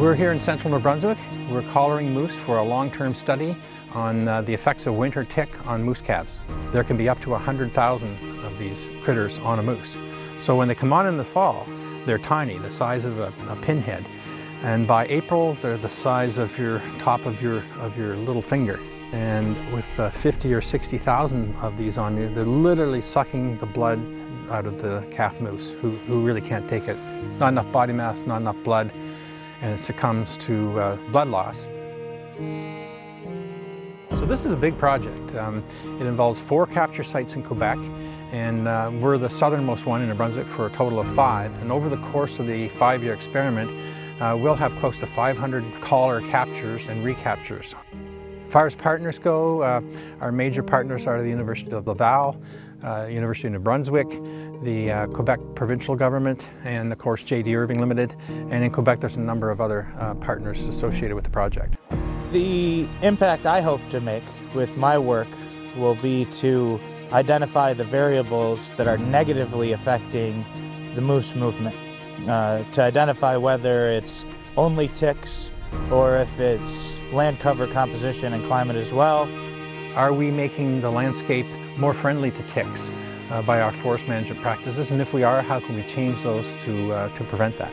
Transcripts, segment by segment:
We're here in central New Brunswick. We're collaring moose for a long-term study on uh, the effects of winter tick on moose calves. There can be up to 100,000 of these critters on a moose. So when they come on in the fall, they're tiny, the size of a, a pinhead. And by April, they're the size of your top of your, of your little finger. And with uh, 50 or 60,000 of these on you, they're literally sucking the blood out of the calf moose who, who really can't take it. Not enough body mass, not enough blood, and it succumbs to uh, blood loss. So this is a big project. Um, it involves four capture sites in Quebec, and uh, we're the southernmost one in New Brunswick for a total of five. And over the course of the five-year experiment, uh, we'll have close to 500 collar captures and recaptures. As far as partners go, uh, our major partners are the University of Laval, uh, University of New Brunswick, the uh, Quebec provincial government, and of course JD Irving Limited. And in Quebec there's a number of other uh, partners associated with the project. The impact I hope to make with my work will be to identify the variables that are negatively affecting the moose movement. Uh, to identify whether it's only ticks or if it's land cover composition and climate as well. Are we making the landscape more friendly to ticks uh, by our forest management practices? And if we are, how can we change those to, uh, to prevent that?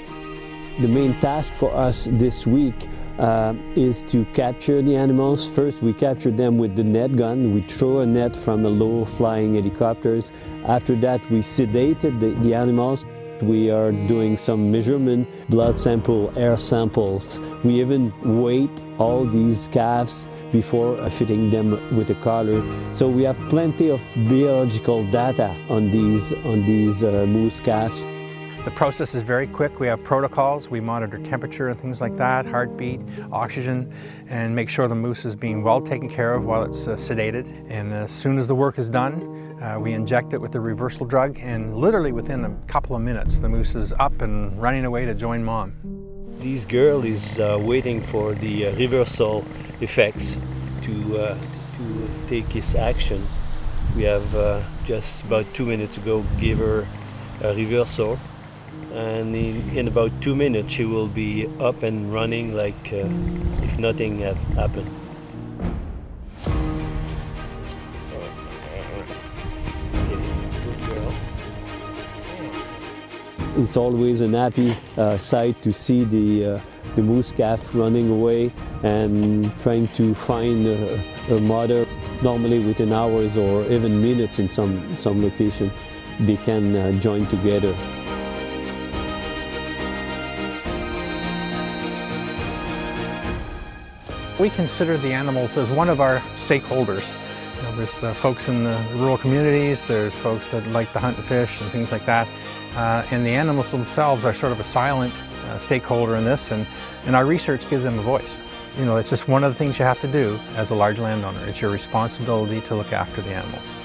The main task for us this week uh, is to capture the animals. First, we capture them with the net gun. We throw a net from a low flying helicopters. After that, we sedated the, the animals. We are doing some measurement, blood sample, air samples. We even weight all these calves before fitting them with a collar. So we have plenty of biological data on these, on these uh, moose calves. The process is very quick. We have protocols. We monitor temperature and things like that, heartbeat, oxygen, and make sure the moose is being well taken care of while it's uh, sedated. And as soon as the work is done, uh, we inject it with the reversal drug, and literally within a couple of minutes, the moose is up and running away to join mom. This girl is uh, waiting for the uh, reversal effects to, uh, to take his action. We have uh, just about two minutes ago gave her a reversal and in, in, about two minutes she will be up and running like uh, if nothing had happened. It's always an happy uh, sight to see the, uh, the moose calf running away and trying to find a, a mother. Normally within hours or even minutes in some, some location, they can uh, join together. We consider the animals as one of our stakeholders. You know, there's the folks in the rural communities, there's folks that like to hunt and fish and things like that. Uh, and the animals themselves are sort of a silent uh, stakeholder in this, and, and our research gives them a voice. You know, it's just one of the things you have to do as a large landowner. It's your responsibility to look after the animals.